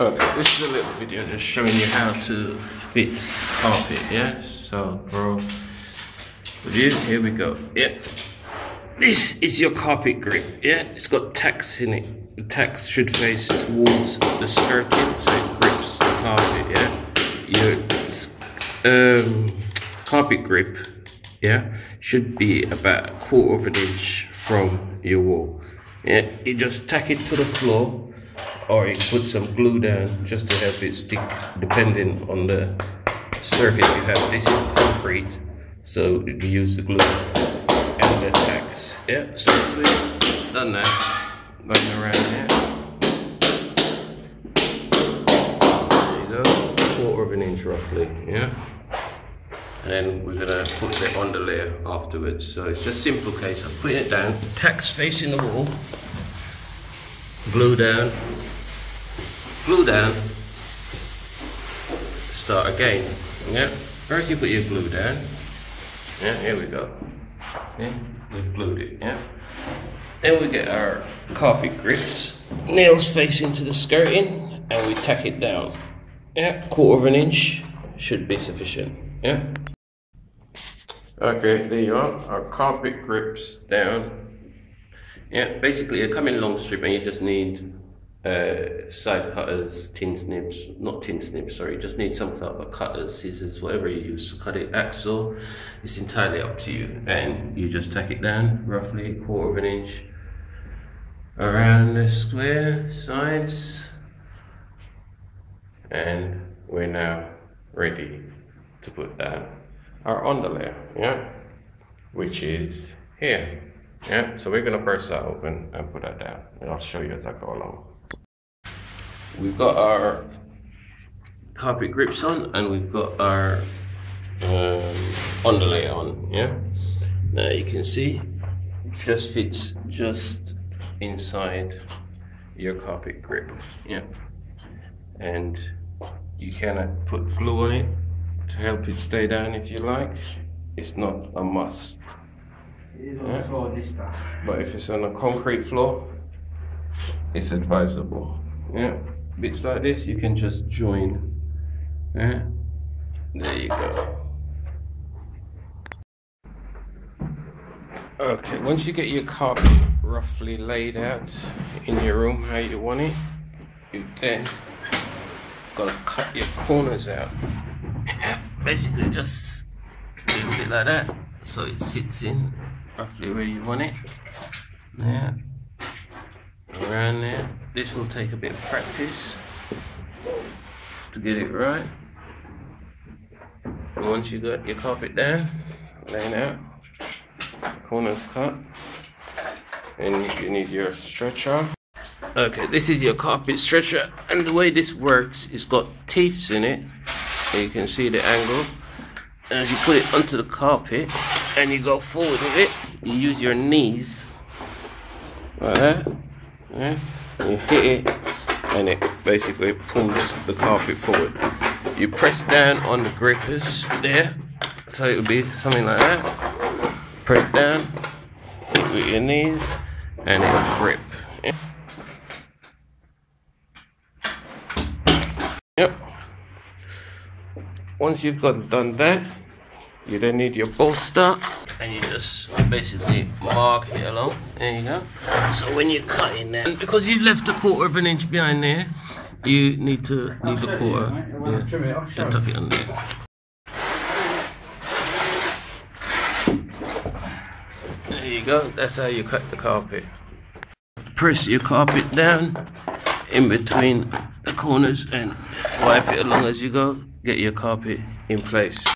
Okay, this is a little video just showing you how to fit carpet, yeah? So for review, here we go. Yeah. This is your carpet grip, yeah? It's got tacks in it. The tacks should face towards the skirting so it grips the carpet, yeah? Your um, carpet grip, yeah, should be about a quarter of an inch from your wall. Yeah, you just tack it to the floor or you put some glue down just to help it stick depending on the surface you have. This is concrete, so you use the glue and the tacks. Yeah, so we've done that. Going around here. There you go, quarter of an inch roughly, yeah? And then we're gonna put it on the underlayer afterwards. So it's a simple case of putting it down, tacks facing the wall, glue down, glue down, start again. Yeah. First you put your glue down. Yeah, here we go. See? We've glued it, yeah. Then we get our carpet grips, nails facing to the skirting, and we tack it down. Yeah, quarter of an inch should be sufficient. Yeah. Okay, there you are. Our carpet grips down. Yeah, basically a coming long strip and you just need uh, side cutters, tin snips, not tin snips, sorry, you just need some type of cutters, scissors, whatever you use cut it, axle, it's entirely up to you. And you just tack it down roughly a quarter of an inch around the square sides. And we're now ready to put our underlayer, yeah, which is here. Yeah, so we're gonna press that open and put that down, and I'll show you as I go along. We've got our carpet grips on, and we've got our um, underlayer on. Yeah, now you can see it just fits just inside your carpet grip. Yeah, and you can put glue on it to help it stay down if you like. It's not a must. Yeah. But if it's on a concrete floor, it's advisable. Yeah. Bits like this you can just join. Yeah. There you go. Okay, once you get your carpet roughly laid out in your room how you want it, you then gotta cut your corners out. Basically just do a bit like that so it sits in roughly where you want it. Yeah, around there. This will take a bit of practice to get it right. Once you got your carpet down, laying out, corners cut, and you need your stretcher. Okay, this is your carpet stretcher, and the way this works, it's got teeth in it. So you can see the angle. And as you put it onto the carpet and you go forward with it, you use your knees like that. Yeah? You hit it and it basically pulls the carpet forward. You press down on the grippers there, so it would be something like that. Press down, with your knees, and it'll grip. Yep. Once you've got done that, you then need your bolster and you just basically mark it along. There you go. So when you're cutting there, because you left a quarter of an inch behind there, you need to leave a quarter. Yeah, to tuck it there. There you go. That's how you cut the carpet. Press your carpet down in between the corners and wipe it along as you go. Get your carpet in place.